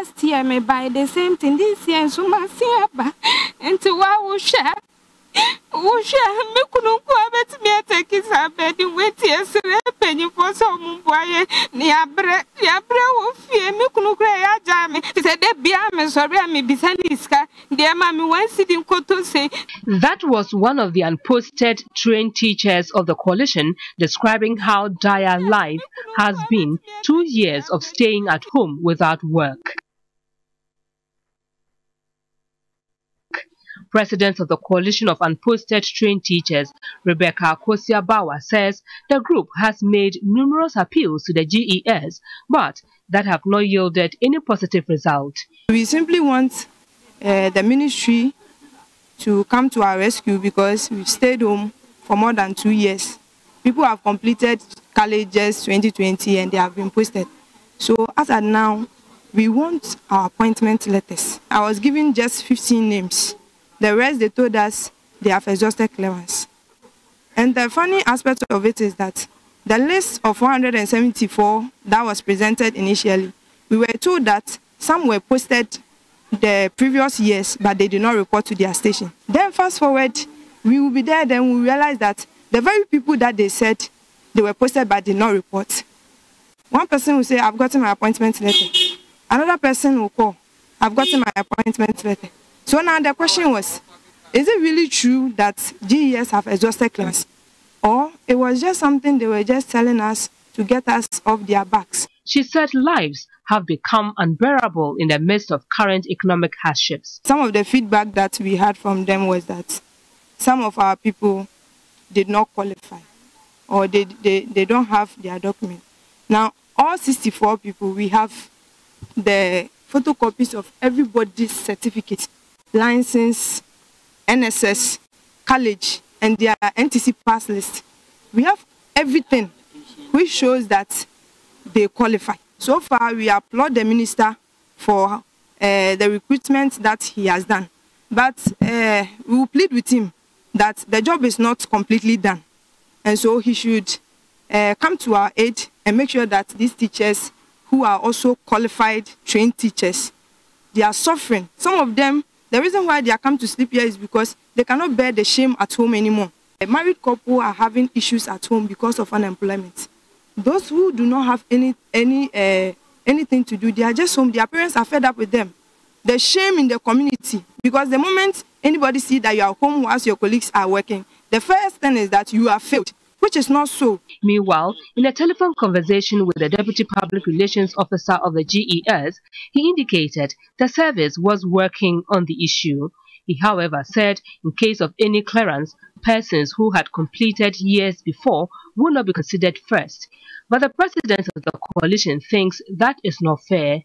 last year me buy the same thing. This year nso ma se aba nti wa wohwɛ wohwɛ me kunu nko a bɛtumi ataki saa bɛde wati ɛserɛ mpanyimfoɔ sɛ ɔmo mboa yɛ ne yɛabrɛ yɛabrɛ wɔ fie me kunu kora yɛagyaa me te sɛ da bia mesɔre a mebisa ne sika deɛ ma me wansidi nkoto sei That was one of the unposted trained teachers of the coalition describing how dire life has been two years of staying at home without work. President of the Coalition of Unposted Trained Teachers, Rebecca Akosua Bawa, says the group has made numerous appeals to the GES, but that have not yielded any positive result. We simply want uh, the ministry to come to our rescue because we've stayed home for more than two years. People have completed colleges 2020 and they have been posted. So as at now, we want our appointment letters. I was given just 15 names. The rest, they told us they have exhausted clearance. And the funny aspect of it is that the list of 174 that was presented initially, we were told that some were posted the previous years, but they did not report to their station. Then fast forward, we will be there, then we realize that the very people that they said they were posted but did not report. One person will say, I've gotten my appointment letter. Another person will call, I've gotten my appointment letter. So now the question was, is it really true that GES have exhausted class? Or it was just something they were just telling us to get us off their backs? She said lives have become unbearable in the midst of current economic hardships. Some of the feedback that we had from them was that some of our people did not qualify or they, they, they don't have their document. Now, all 64 people, we have the photocopies of everybody's certificate, license, NSS, college, and their NTC pass list. We have everything which shows that they qualify. So far, we applaud the minister for uh, the recruitment that he has done. But uh, we will plead with him that the job is not completely done. And so he should uh, come to our aid and make sure that these teachers who are also qualified, trained teachers, they are suffering. Some of them, the reason why they are come to sleep here is because they cannot bear the shame at home anymore. A married couple are having issues at home because of unemployment. Those who do not have any, any, uh, anything to do, they are just home. Their parents are fed up with them. The shame in the community, because the moment anybody see that you are home whilst your colleagues are working, the first thing is that you are failed, which is not so. Meanwhile, in a telephone conversation with the Deputy Public Relations Officer of the GES, he indicated the service was working on the issue. He, however, said in case of any clearance, persons who had completed years before would not be considered first. But the president of the coalition thinks that is not fair.